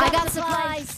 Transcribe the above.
I got supplies.